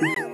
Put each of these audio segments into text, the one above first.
Woo!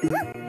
Woo!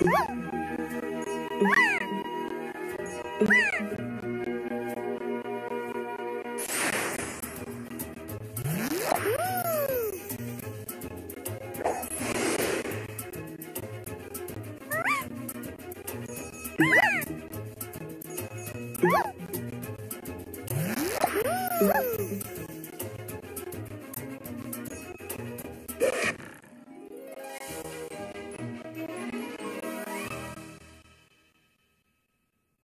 Woo! Woo!